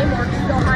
way more